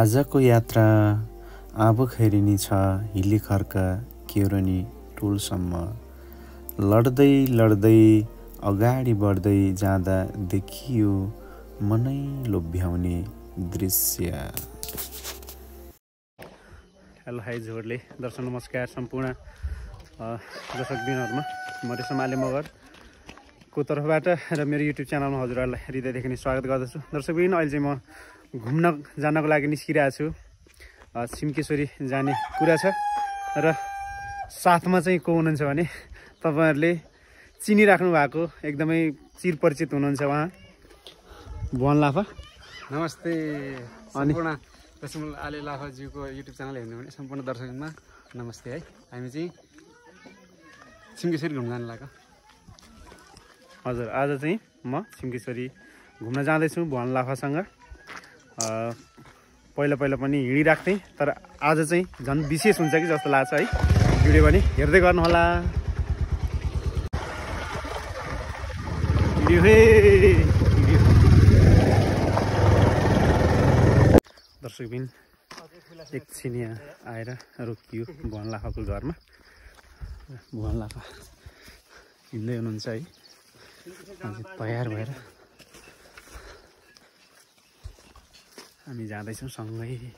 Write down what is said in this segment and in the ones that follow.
आजको यात्रा आबोखैरिनी छ। हिली खर्क केरनी टोलसम्म। लड्दै लड्दै अगाडि बढ्दै जाँदा देखियो मनै लोभ्याउने दृश्य। हेलो हाई जोडले दर्शक नमस्कार सम्पूर्ण दर्शकबिनहरूमा म रेशम आले मगरको तर्फबाट र मेरो युट्युब च्यानलमा हजुरहरूलाई हृदयदेखि नै स्वागत गर्दछु। दर्शकबिन अहिले चाहिँ म घुम्न जानको लागि निस्किरहेको छु। सिमकेश्वरी जाने कुरा छ र साथमा चाहिँ को हुनुहुन्छ भने तपाईँहरूले चिनिराख्नु भएको एकदमै चिरपरिचित हुनुहुन्छ उहाँ। भुवन लाफा। नमस्ते अनि- सम्पूर्ण रसमल आले लाफाज्यूको युट्युब च्यानल हेर्नु भने सम्पूर्ण दर्शकमा नमस्ते है। हामी चाहिँ सिङ्गेश्वरी घुम्न जानु लाग्यो हजुर आज चाहिँ म सिमकेश्वरी घुम्न जाँदैछु भुवन लाफासँग। पहिला पहिला पनि हिँडिरहेको थिएँ तर आज चाहिँ झन् विशेष हुन्छ कि जस्तो लाग्छ है। भिडियो पनि हेर्दै गर्नुहोला। दर्शकबिन एकछिन यहाँ आएर रोकियो भुवन लाफाको घरमा। भुवन लाफा हिँड्दै हुनुहुन्छ है। तयार भएर। हामी जाँदैछौँ सँगै।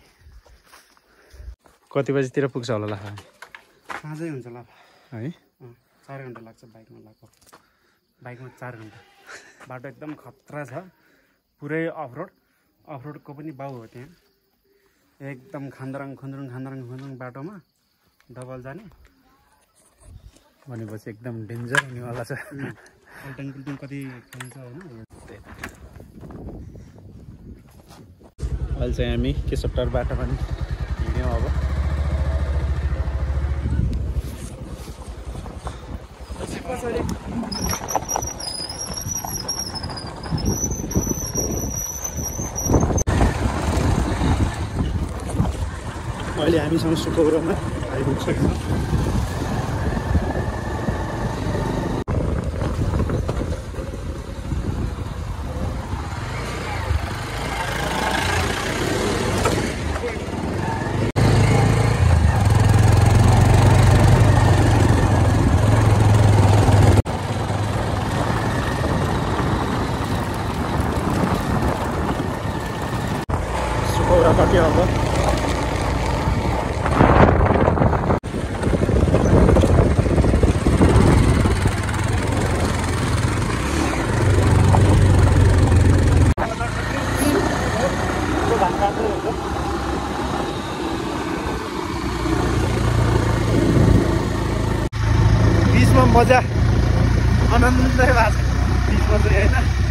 कति बजीतिर पुग्छ होला लाफा साँझै हुन्छ लाफा है? चार घन्टा लाग्छ बाइकमा लाग्छ बाइकमा चार घन्टा। बाटो एकदम खतरा छ। पुरै अफरोड। अफरोडको पनि बाउ हो त्यहाँ। एकदम खान्द्राङ खुन्द्रुङ खान्द्राङ खुन्द्रुङ बाटोमा डबल जाने। भनेपछि एकदम डेन्जर हुनेवाला छ। कति खान्छ होइन अहिले चाहिँ हामी केशवटारबाट पनि हिँड्यौँ अब। अहिले हामीसँग सुखौरोमा आइपुगिसकेको छ सुखौरापट्टि अब बिचमा मजा आनन्दै भएको छ बिचमा चाहिँ होइन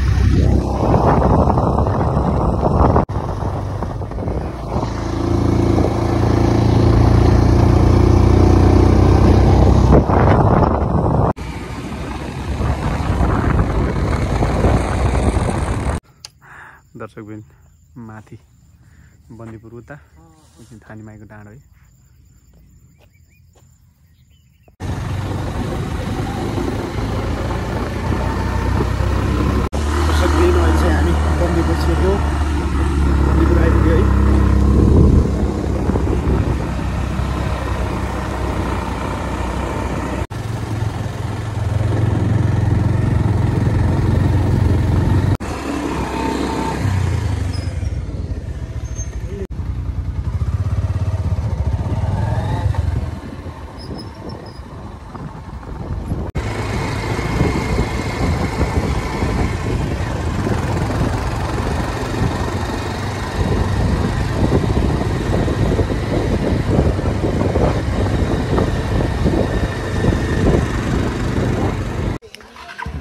दर्शकबिन माथि बन्दीपुर उता थानी माईको डाँडो है दर्शकबिन अहिले चाहिँ हामी बन्दीपुर छिर्यौँ बन्दीपुर आइपुग्यो है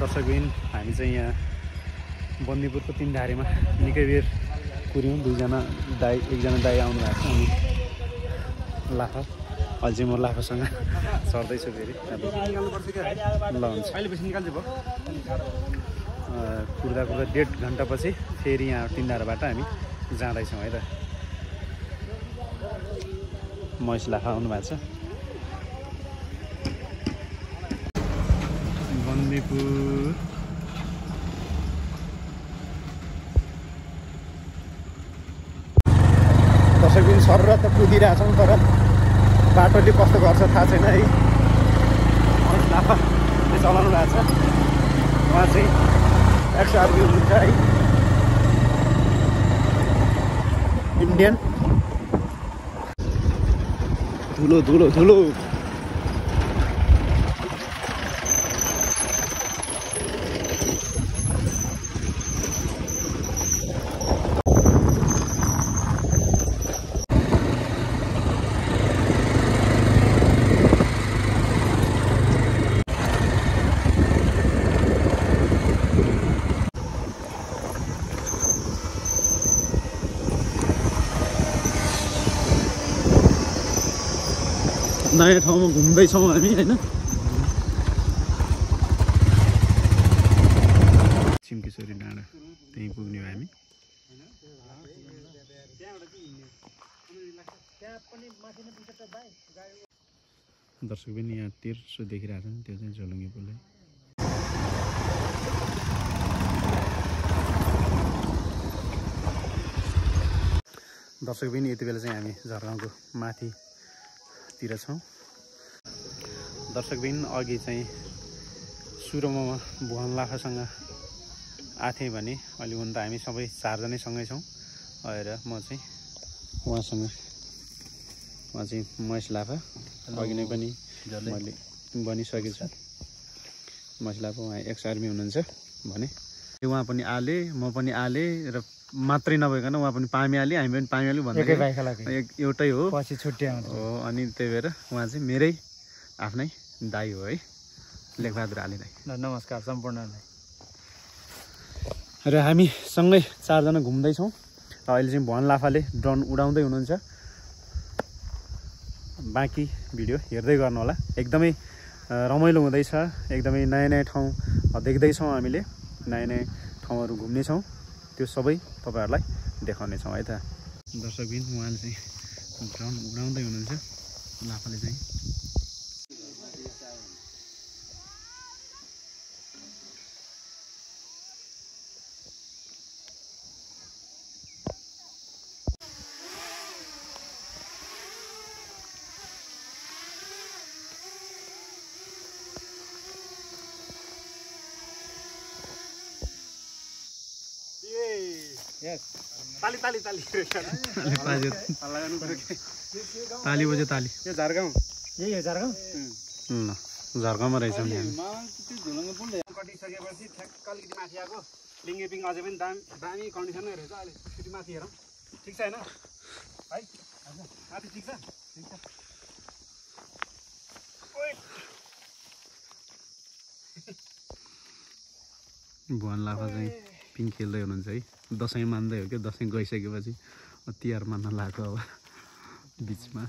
दर्शकबिन हामी चाहिँ यहाँ बन्दीपुरको तिनधारेमा निकै बेर कुर्यौँ दुईजना दाई एकजना दाई आउनु भएको छ अनि लाफा चाहिँ म लाफासँग सर्दैछु फेरि। ल हुन्छ। कुर्दा कुर्दा डेढ घन्टापछि फेरि यहाँ तिनधाराबाट हामी जाँदैछौँ है त। महेश लाफा आउनु भएको छ। बन्दीपुर। सर त कुदिरहेछौँ तर बाटोले कस्तो गर्छ थाहा छैन है। लाफाले चलाउनु भएको छ? उहाँ चाहिँ एक्स आर्मी हुनुहुन्छ है। इन्डियन। धुलो धुलो धुलो। नयाँ ठाउँमा घुम्दैछौँ हामी होइन चिम्केश्वरी डाँडा त्यहीँ पुग्ने हामी दर्शक पनि यहाँ तेर्सो देखिरहेको छ त्यो चाहिँ झोलुङ्गे पुल दर्शक पनि यति बेला चाहिँ हामी झरगाउँको माथितिर छौँ। दर्शकबिन अघि चाहिँ सुरुमा भुवन लाखासँग आएको थिएँ भने अहिले हुन त हामी सबै चारजनै सँगै छौँ। आएर म चाहिँ उहाँसँग उहाँ चाहिँ महेश लाफा अघि नै पनि मैले भनिसकेको छु। महेश लाफा उहाँ एक्स आर्मी हुनुहुन्छ भने। उहाँ पनि आले म पनि आले र मात्रै नभइकन उहाँ पनि पामिहालेँ हामी पनि पामिहाल्यौँ भन्दा एउटै हो। पछि छुट्याउँछ हो अनि त्यही भएर उहाँ चाहिँ मेरै आफ्नै दाई हो है। लेखबहादुर आली दाई। ल नमस्कार सम्पूर्णलाई। र हामी सँगै चारजना घुम्दैछौँ। अहिले चाहिँ भन लाफाले ड्रोन उडाउँदै हुनुहुन्छ। बाँकी भिडियो हेर्दै गर्नु होला एकदमै रमाइलो हुँदैछ। एकदमै नयाँ नयाँ ठाउँ देख्दैछौँ हामीले। नयाँ नयाँ ठाउँहरू घुम्नेछौँ। त्यो सबै तपाईँहरूलाई देखाउनेछौँ है त। दर्शकबिन उहाँले चाहिँ ड्रोन उडाउँदै हुनुहुन्छ। लाफाले चाहिँ ताली ताली ताली. ताली ताली बज्यो ताली. यो झारगाउँ यही हो झारगाउँ ल झर्कामा रहेछौँ नि हामी कटिसकेपछि ठ्याक्क अलिकति माथि आएको लिङ्गेपिङ अझै पनि दामी दामी कन्डिसनै रहेछ अहिले माथि हेरौँ ठिक छ होइन है हजुर माथि ठिक छ ठिक छ ओइ, भुवन लाफा चाहिँ पिङ खेल्दै हुनुहुन्छ है दसैँ मान्दै हो क्या? दसैँ गइसकेपछि तिहार मान्न लगाएको अब बिचमा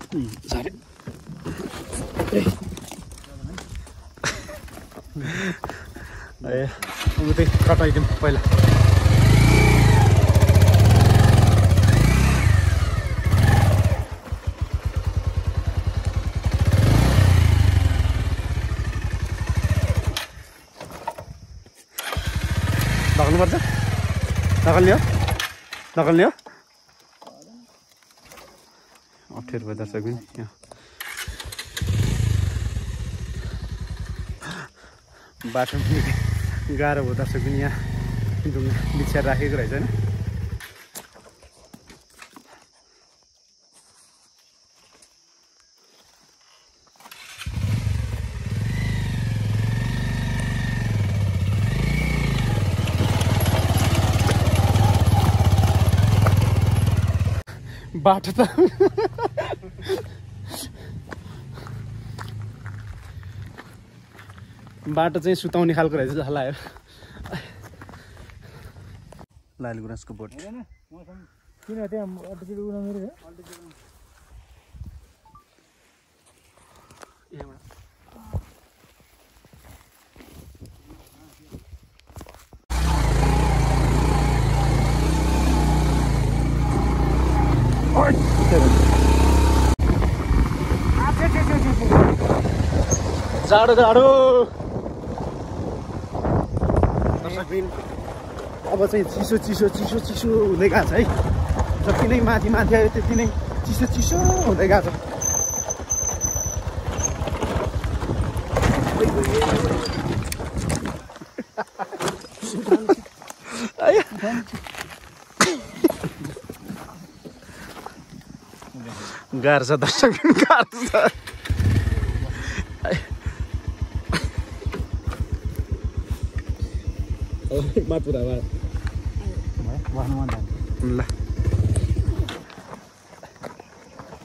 श्री झरे ए उतै कटाइदिउँ पहिला हो धकल्ने हो अप्ठ्यारो भयो दर्शक पनि यहाँ बाटो पनि गाह्रो भयो दर्शक पनि यहाँ ढुङ्गा राखेको रहेछ होइन। बाटो त बाटो चाहिँ सुताउने खालको रहेछ जस्तो लाग्यो। लाली गुराँसको बोट किन त्यहाँ उनीहरू जाडो जाडो। अब चाहिँ चिसो चिसो चिसो चिसो हुँदै गएको छ है। जति नै माथि माथि आयो त्यति नै चिसो चिसो हुँदै गएको छ। गाह्रो छ दर्शक गाह्रो छ। माथुरा ल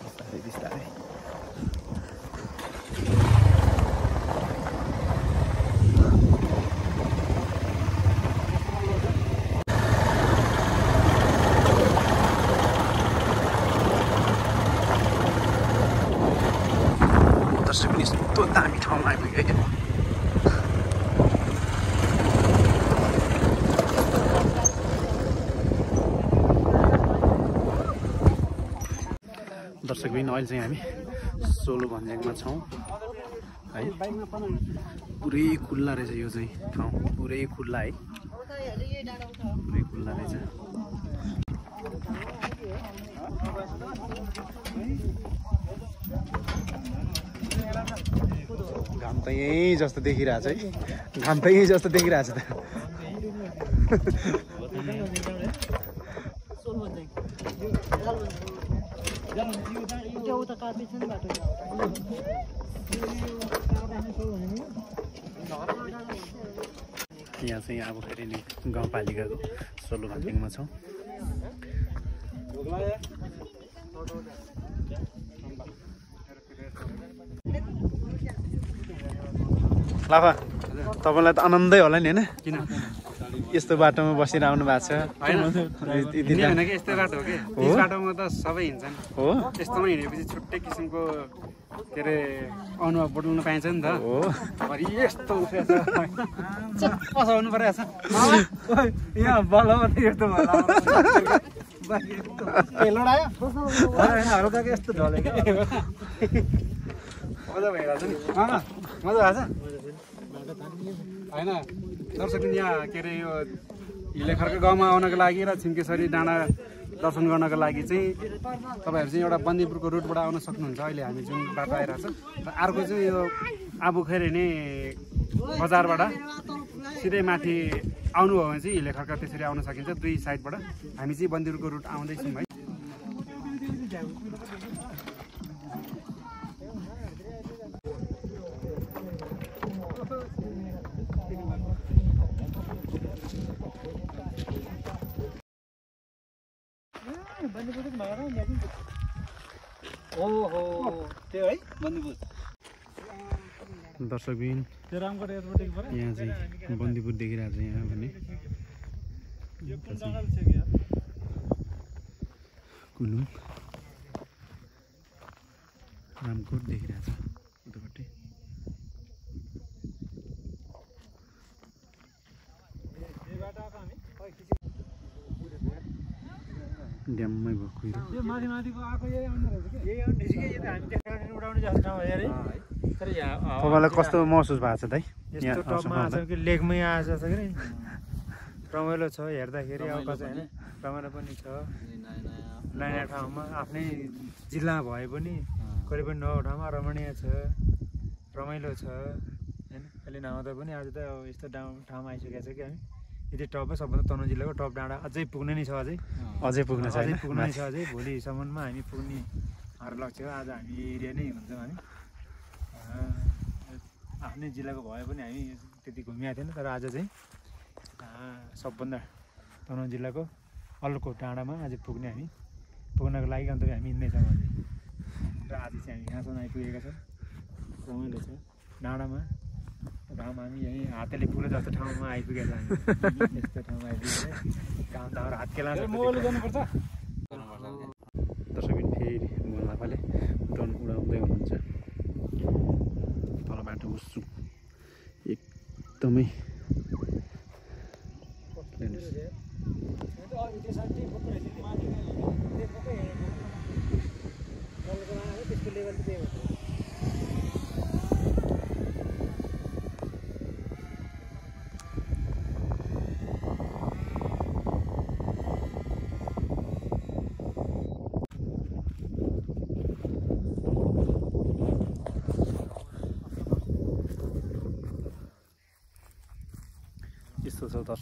बिस्तारै बिस्तारै दर्शक पनि यस्तो दामी दर्शकबिन अहिले चाहिँ हामी सोलो भन्ज्याङमा छौँ। है पुरै खुल्ला रहेछ यो चाहिँ ठाउँ पुरै खुल्ला है। पुरै खुल्ला रहेछ। घाम त यहीँ जस्तो देखिरहेछ है। घाम त यहीँ जस्तो देखिरहेछ त। यहाँ चाहिँ अब फेरि नि गाउँपालिकाको सोलो भाटिङमा छौँ। लाफा तपाईँलाई त आनन्दै होला नि होइन? किन? यस्तो बाटोमा बसेर आउनु भएको छ। कि यस्तै बाटो हो कि? यस बाटोमा त सबै हिँड्छन् हो। यस्तोमा हिँडेपछि छुट्टै किसिमको के अरे अनुभव बटुल्न पाइन्छ नि त। हो। यस्तो उफ्रेछ चप्प सुहाउनु परेको छ? ओइ, यहाँ बल यस्तो यस्तो ढलेको मजा भइरहेछ नि। मजा भएको छ? होइन। दर्शक यहाँ के अरे यो हिलेखरको गाउँमा आउनको लागि र छिम्केश्वरी डाँडा दर्शन गर्नको लागि चाहिँ तपाईँहरू चाहिँ एउटा बन्दीपुरको रुटबाट आउन सक्नुहुन्छ। अहिले हामी जुन बाटो आइरहेको छ। र अर्को चाहिँ यो आबुखेर हिँड्ने बजारबाट सिधै माथि आउनुभयो भने चाहिँ हिलेखर्का त्यसरी आउन सकिन्छ दुई साइडबाट। हामी चाहिँ बन्दीपुरको रुट आउँदैछौँ है। ओहो त्यो है बन्दीपुर। दर्शकबिन यहाँ चाहिँ बन्दीपुर देखिरहेको छ यहाँ भने कुलुङ। रामकोट देखिरहेको छ। उतापट्टि। ड्याममै भयो कुहिरो त्यो माथि माथिको आएको यही आउने रहेछ कि यही आउने ठिकै यो त हामी देखाउने उडाउने जस्तो ठाउँ हो अरे तर यहाँ तपाईँलाई कस्तो महसुस भएको छ कि लेकमै कि रमाइलो छ हेर्दाखेरि अब कसै होइन रमाइलो पनि छ नयाँ नयाँ ठाउँमा आफ्नै जिल्ला भए पनि कहिले पनि नौ ठाउँमा रमणीय छ रमाइलो छ होइन? अहिले नआउँदा पनि आज त अब यस्तो ठाउँ ठाउँमा आइसकेको छ कि हामी। यति टप हो सबभन्दा तनहुँ जिल्लाको टप डाँडा अझै पुग्ने नै छ अझै। अझै पुग्न छ अझै पुग्ने छ अझै। भोलिसम्ममा हामी पुग्ने हाम्रो लक्ष्य हो आज हामी एरिया नै हुन्छौँ हामी आफ्नै जिल्लाको भए पनि हामी त्यति घुमिएको थिएन तर आज चाहिँ सबभन्दा तनहुँ जिल्लाको अल्को डाँडामा आज पुग्ने हामी। पुग्नको लागि अन्त हामी हिँड्नेछौँ अझै र आज चाहिँ हामी यहाँसम्म आइपुगेका छौँ। रमाइलो छ। डाँडामा। घाम हामी यहीँ हातले पुग्ने जस्तो ठाउँमा आइपुगेछ हामी यस्तो ठाउँमा आइपुगेछ घाम त हाम्रो हात केला जानुपर्छ। दर्शकबिन फेरि मोहन लापाले ड्रोन उडाउँदै हुनुहुन्छ। तलबाट उस्छु एकदमै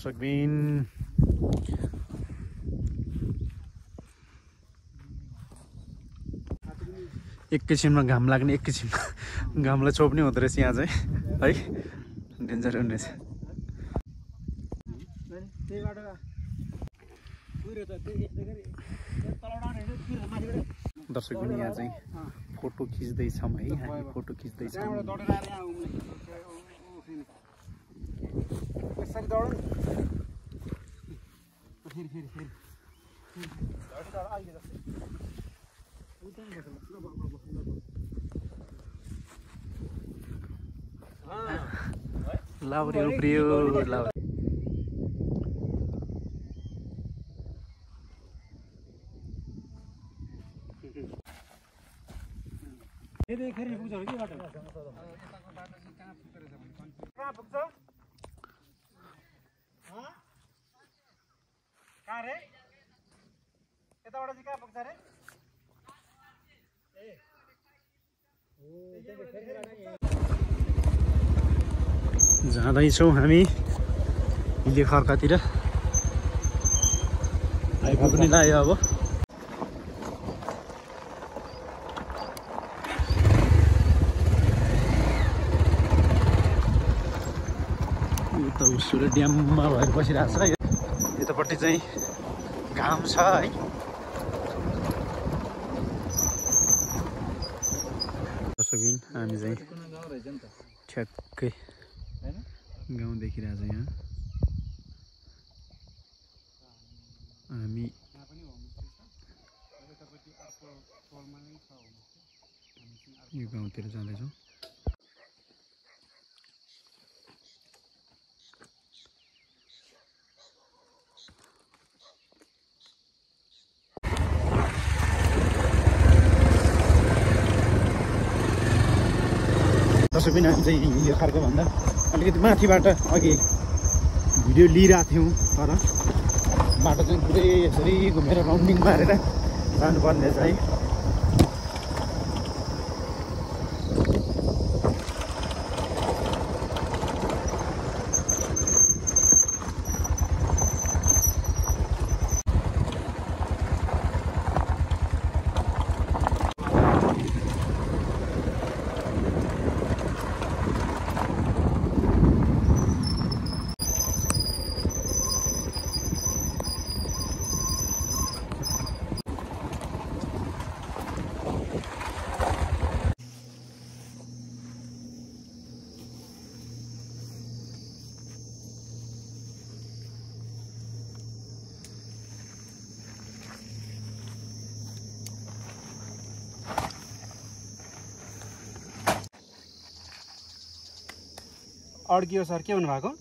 दर्शकबिन एकैछिनमा घाम लाग्ने एकैछिनमा घामलाई छोप्ने हुँदो रहेछ यहाँ चाहिँ। है? डेन्जर हुने रहेछ। दर्शक पनि यहाँ चाहिँ फोटो खिच्दैछौँ है। हामी फोटो खिच्दैछौँ। यसरी दौड। फेरि फेरि फेरि लाउरे उब्रियो लाउरे कहाँ पुग्छ? कहाँ रे यताबाट चाहिँ कहाँ पुग्छ रे जाँदैछौँ हामी हिले खर्कातिर आइपुग्ने लाग्यो अब यो त उसुरो ड्याममा भएर बसिरहेको छ यो यतापट्टि चाहिँ घाम छ है। दर्शकबिन हामी चाहिँ ठ्याक्कै गाउँ देखिरहेछ यहाँ। हामी यो गाउँतिर जाँदैछौँ दर्शक पनि हामी चाहिँ यो खालको भन्दा अलिकति माथिबाट अघि भिडियो लिइरहेको थियौँ तर बाटो चाहिँ पुरै यसरी घुमेर राउन्डिङ मारेर जानुपर्ने रहेछ है। अड्कियो सर के भन्नुभएको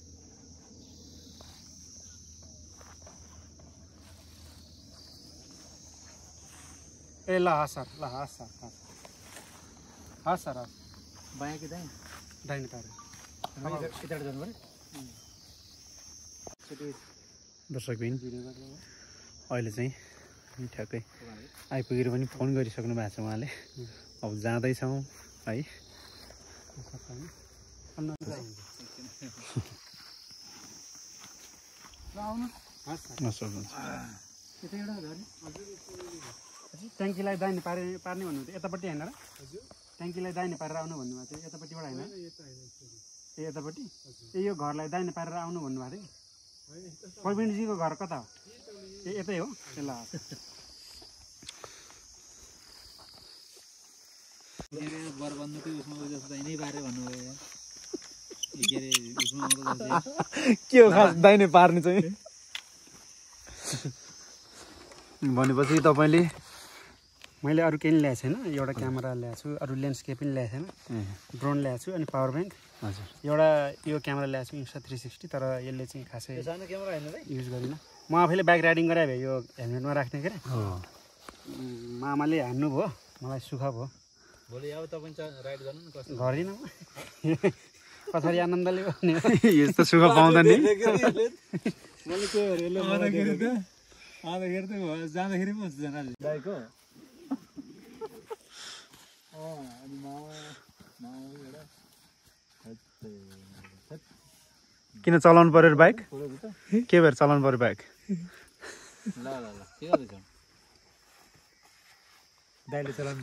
ए ल हस् सर ल हस् सर हस् हस् सर हस् बायाँ कि पाएर यताबाट जानु पऱ्यो? दर्शकबिन अहिले चाहिँ ठ्याक्कै आइपुगेर पनि फोन गरिसक्नु भएको छ उहाँले। अब जाँदैछौँ है। ट्याङ्कीलाई दाहिने पारे पार्ने भन्नुभयो यतापट्टि होइन र? ट्याङ्कीलाई दाहिने पारेर आउनु भन्नुभएको थियो। यतापट्टिबाट होइन? ए यतापट्टि? ए यो घरलाई दाहिने पारेर आउनु भन्नुभएको थियो प्रवीणजीको घर कता हो? ए यतै हो? ल। बरबन्दुकै उसमा जस्तो यहीँ बारे भन्नुभयो। के हो खास दाहिने पार्ने चाहिँ? भनेपछि तपाईँले मैले अरू केही ल्याएको छैन। एउटा क्यामेरा ल्याएको छु अरू लेन्स केही पनि ल्याएको छैन। ड्रोन ल्याएको छु अनि पावर ब्याङ्क। हजुर। एउटा यो क्यामेरा ल्याएको छु इन्स्टा थ्री सिक्सटी तर यसले चाहिँ खासै सानो क्यामेरा होइन र। युज गरिनँ। म आफैले बाइक राइडिङ गरे भए यो हेलमेटमा राख्ने के मामाले हान्नु भयो मलाई सुख भयो भोलि अब तपाईँ राइड गर्नु गर्दिनँ म। पछाडि आनन्दले भन्ने यस्तो सुख पाउँदा नि। जाँदाखेरि पो जनाले दाइको किन चलाउनु पर्यो बाइक? के भएर चलाउनु पर्यो बाइक? ल ल ल के गर्दैछौ? दाइले चलाउनु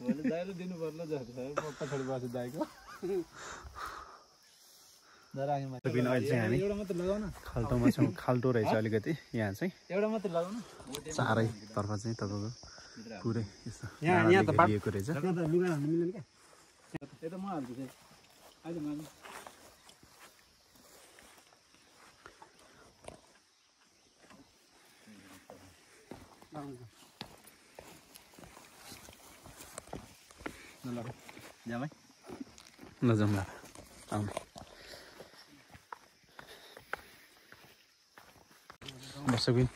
भोलि दाइले दिनु पर्ला जस्तो पछाडि बस्छु दाइको। बिन अहिले चाहिँ हामी खाल्टोमा छौँ खाल्टो रहेछ अलिकति। यहाँ चाहिँ एउटा मात्रै चारैतर्फ चाहिँ तपाईँको पुरै यस्तो रहेछ। लुगा हाल्नु मिल्दैन क्या यता म हाल्छु चाहिँ अहिले मानु जामै ल जाउँ ल आउनु दर्शकबिन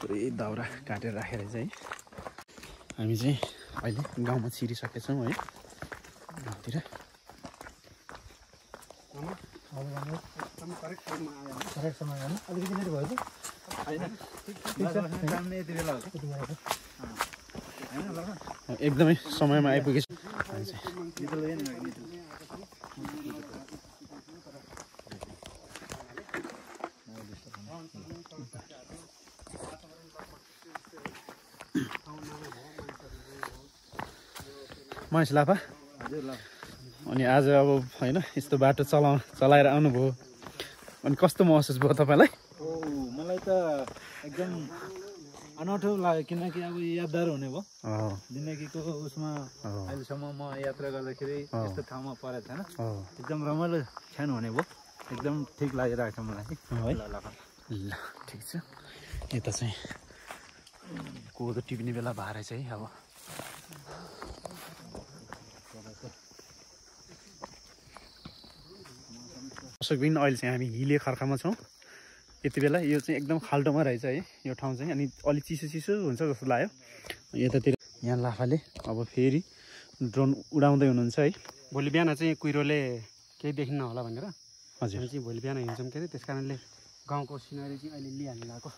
पुरै दाउरा काटेर राखेर चाहिँ हामी चाहिँ अहिले गाउँमा छिरिसकेछौँ है गाउँतिर एकदमै समयमा आइपुगेछ हामी चाहिँ महेश लापा? अनि आज अब होइन यस्तो बाटो चला चलाएर आउनुभयो। अनि कस्तो महसुस भयो तपाईँलाई? मलाई त एकदम अनौठो लाग्यो किनकि अब यादगार हुने भयो। जिन्दगीको उसमा अहिलेसम्म म यात्रा गर्दाखेरि। यस्तो ठाउँमा परेको हो एकदम रमाइलो क्षण हुने भयो। एकदम ठिक लागिरहेको छ मलाई। है। ल, ठिक छ। यता चाहिँ कोदो टिप्ने बेला भएर चाहिँ अब। दर्शकबिन अहिले चाहिँ हामी हिले खर्खामा छौँ। यति बेला यो चाहिँ एकदम खाल्टोमा रहेछ है यो ठाउँ चाहिँ। अनि अलिक चिसो चिसो हुन्छ जस्तो लाग्यो। यतातिर यहाँ लाफाले अब फेरि ड्रोन उडाउँदै हुनुहुन्छ है। भोलि बिहान चाहिँ कुहिरोले केही देखिन्न होला भनेर। हजुर। चाहिँ भोलि बिहान हिँड्छौँ के अरे त्यस कारणले गाउँको सिनरी चाहिँ अहिले लिइहाल्नु लगाएको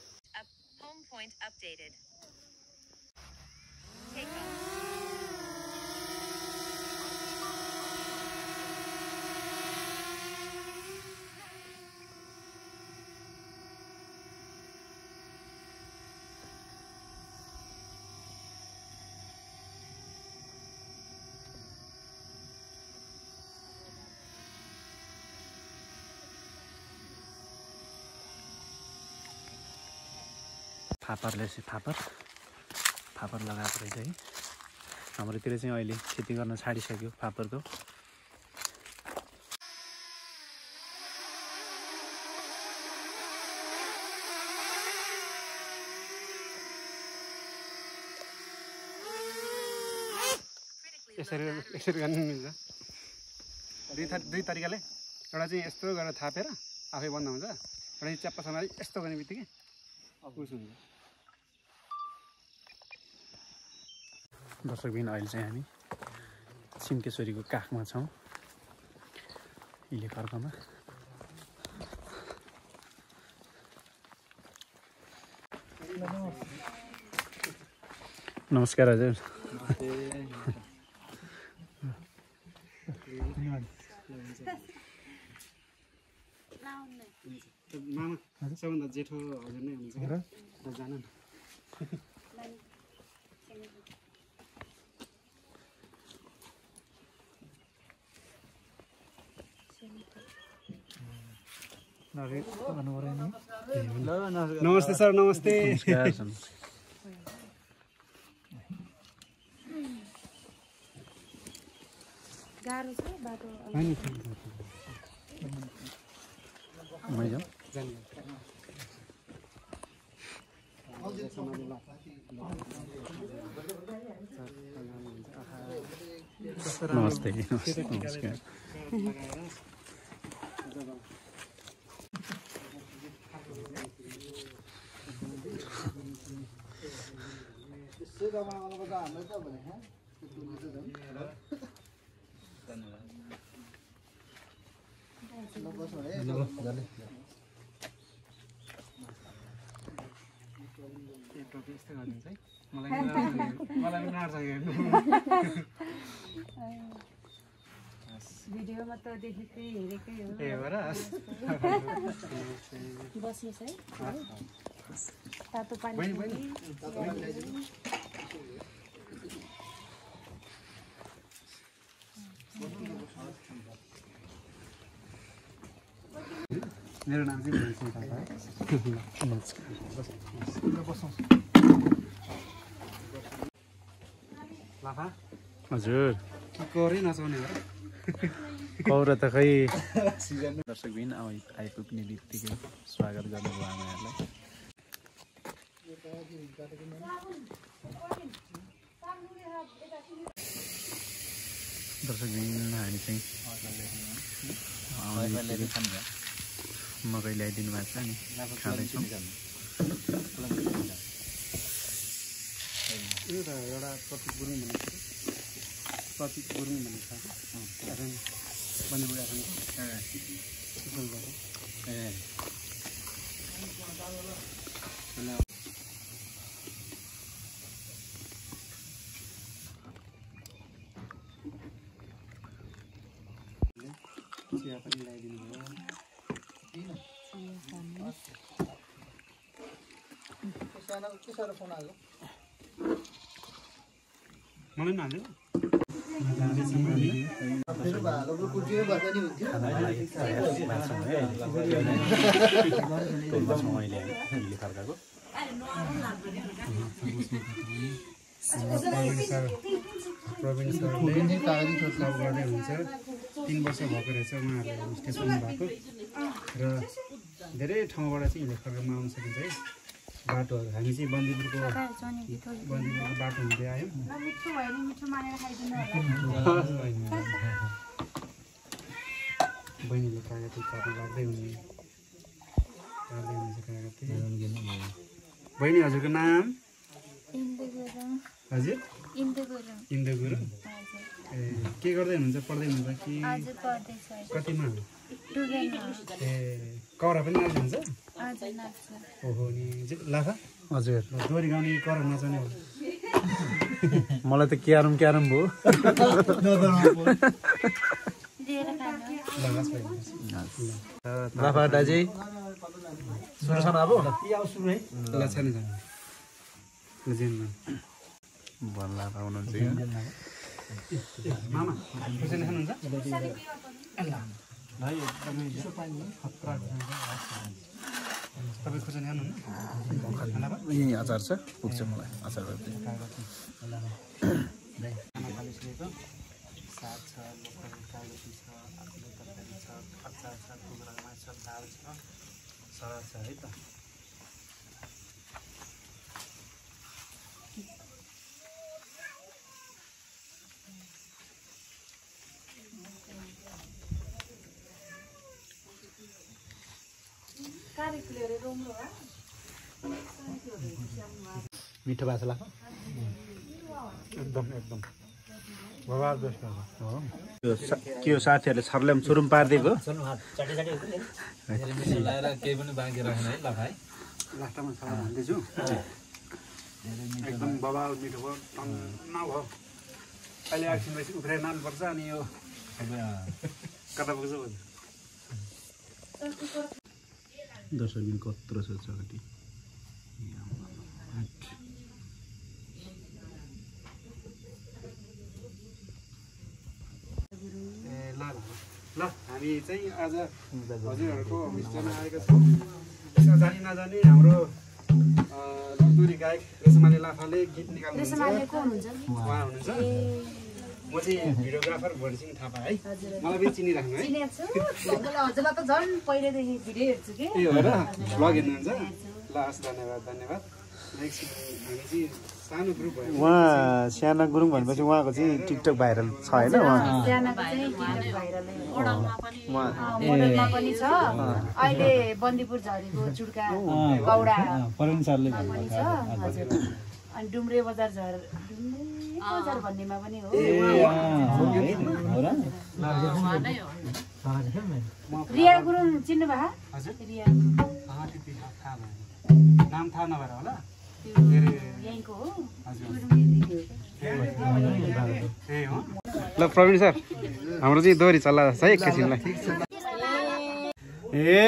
फापरले चाहिँ फापर फापर लगाएको रहेछ है। हाम्रोतिर चाहिँ अहिले खेती गर्न छाडिसक्यो फापरको। यसरी यसरी गर्नु मिल्छ। दुई थर दुई तरिकाले। एउटा चाहिँ यस्तो गरेर थापेर आफै बन्द हुन्छ। एउटा चाहिँ च्याप्पा यस्तो गर्ने बित्तिकै। हुन्छ। दर्शकबिन अहिले चाहिँ हामी छिम्केश्वरीको काखमा छौँ। इले कर्कमा नमस्कार हजुर। मामा सबभन्दा जेठो हजुर नै हुनुहुन्छ। जान न। नमस्ते सर नमस्ते नमस्कार सर। गाह्रो यस्तै गरिदिन्छ है मलाई। मलाई पनि राम्रो छ हेर्नु भिडियोमा त देखेकै हेरेकै हो बस्नुहोस् है तातो पानी मेरो नाम चाहिँ हजुर। कोरै नचाउने हो। कौरा त खै। दर्शकबिन आइ आइपुग्ने बित्तिकै स्वागत गर्नुभयो आमाहरूलाई दर्शकबिन हामी चाहिँ मकै ल्याइदिनु भएको छ नि खाँदैछौँ एउटा प्रतीक गुरुङ प्रतीक गुरुङ भन्ने छ एफएमको ए चिया पनि ल्याइदिनु भयो मलाई पनि हाल्यो फर्काएको प्रवीण सरले गर्दै हुन्छ तिन वर्ष भएको रहेछ उहाँहरू स्टेसनमा भएको र धेरै ठाउँबाट चाहिँ हिँडेर फर्कामा आउन सकिन्छ है। बाटोहरू हामी चाहिँ बन्दीपुरको बन्दीपुरको बाटो हुँदै आयौँ। बहिनीले कागती काट्नु लाग्दै हुने। लाग्दै हुनुहुन्छ कागती। बहिनी हजुरको नाम? हजुर? इन्दु गुरुङ इन्दु गुरुङ हजुर ए के गर्दै हुनुहुन्छ पढ्दै हुनुहुन्छ कि कतिमा ए कौरा पनि नाच्नुहुन्छ ओहो नि लाफा हजुर दोहोरी गाउने कर नचाउने हो मलाई त क्यारम क्यारम भयो लिएर खानु ल लास्ट भाइ लाफा दाजै सुरु अब ल छैन छैन ल जेनमा भन लाफा हुनुहुन्छ मामा खुर्सानी खानुहुन्छ भाइ एकदमै खतरा खानुहुन्न अचार छ पुग्छ मलाई अचार साग छ लोकल कागती छ आलु तरकारी छ अचार छ मासु छ दाल छ सलाद छ है त मिठो भएको छ लाफा एकदम एकदम। भगवान् बेस्ट हो। यो सा- के हो साथीहरूले? छर्ल्याम सुरुम पारिदिएको? एकदम बबाल मिठो भयो टन्न भयो। अहिले उफ्रेर नानुपर्छ अनि यो कता पुग्छ कत्रो छ चकटी ए ल हामी चाहिँ आज हजुरहरूको होमस्टेमा आएका छौँ। जानी नजानी हाम्रो गायक रेशमाली लाफाले गीत निकाल्नुहुन्छ। रेशमाले को हुनुहुन्छ उहाँ हुनुहुन्छ। म चाहिँ भिडियोग्राफर भोलिसिङ थापा है। मलाई पनि चिनिराख्नु है। हजुरलाई हजुरलाई त झन् पहिल्यैदेखि भिडियो हेर्छु कि। ए हो र भ्लग हेर्नुहुन्छ ल हस् धन्यवाद धन्यवाद। सानो उहाँ स्याना गुरुङ भनेपछि उहाँको चाहिँ टिकटक भाइरल छ होइन? अहिले बन्दीपुर झरीको चुड्का अनि डुम्रे बजार झर डुम्रे? बजार भन्नेमा पनि हो। हो र। रिया गुरुङ चिन्नु भयो रिया नाम थाहा नभएर होला। ल प्रवीण सर हाम्रो चाहिँ दोहोरी चल्ला छ है एकैछिनलाई। ए